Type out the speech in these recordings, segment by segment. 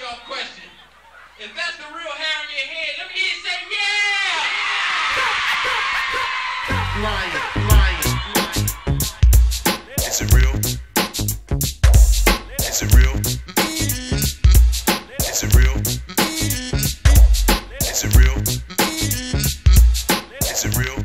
ask y'all a question. If that's the real hair on your head, let me hear you say yeah! Lying, lying. Is it real? Is it real? Is it real? Is it real? Is it real?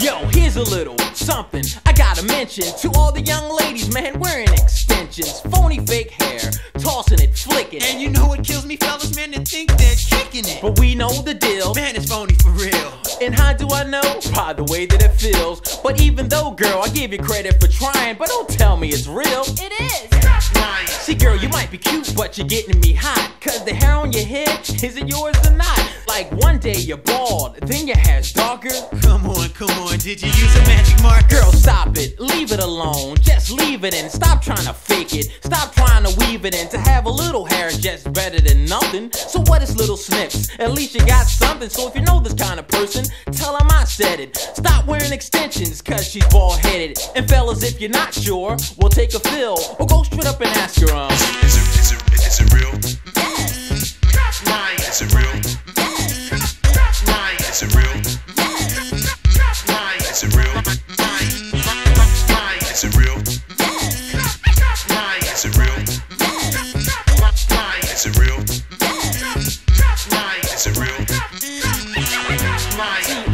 Yo, here's a little something I gotta mention to all the young ladies, man, wearing extensions, phony fake hair, tossing it, flicking it. And you know what kills me, fellas, man, to think they're kicking it. But we know the deal. Man, it's phony for real. And how do I know? By the way that it feels. But even though, girl, I give you credit for trying, but don't tell me it's real. It is. Lying. See, girl, you might be cute, but you're getting me hot. Cause the hair on your head, is it yours or not? Like one day you're bald, then your hair's darker. Come on, come on, did you use a magic marker? Girl, stop it, alone. Just leave it and Stop trying to fake it. Stop trying to weave it in. To have a little hair is just better than nothing. So what is little snips? At least you got something. So if you know this kind of person, tell him I said it. Stop wearing extensions, cause she's bald headed. And fellas, if you're not sure, we'll take a fill. Or go straight up and ask her, um. Is it, is it, is it real? Yes. Lying. Is it real? Yes. Lying. Is it real? Is it real? Is it real? Is it real? Is it real?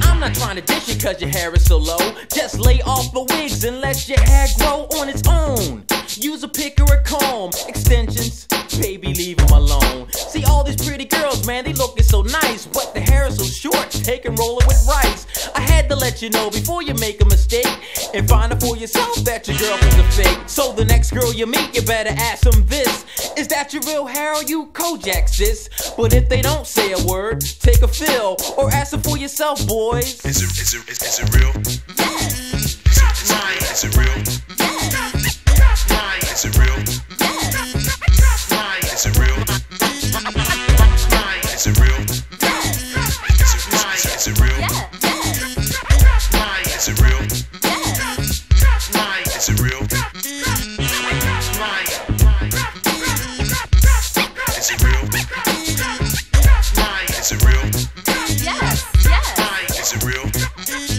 I'm not trying to dish it cause your hair is so low. Just lay off the wigs and let your hair grow on its own. Use a pick or a comb, extensions, baby, leave alone. See all these pretty girls, man, they so nice, but the hair is so short, take and roll it with rice. I had to let you know before you make a mistake and find out for yourself that your girl girlfriend's a fake. So the next girl you meet, you better ask them this: Is that your real hair or you Kojak sis? But if they don't say a word, take a fill or ask them for yourself, boys. Is it, is it, is, is it real? Yes. Is it real? Is it real? Is it real? Is it real? Yes, yes. Is it real?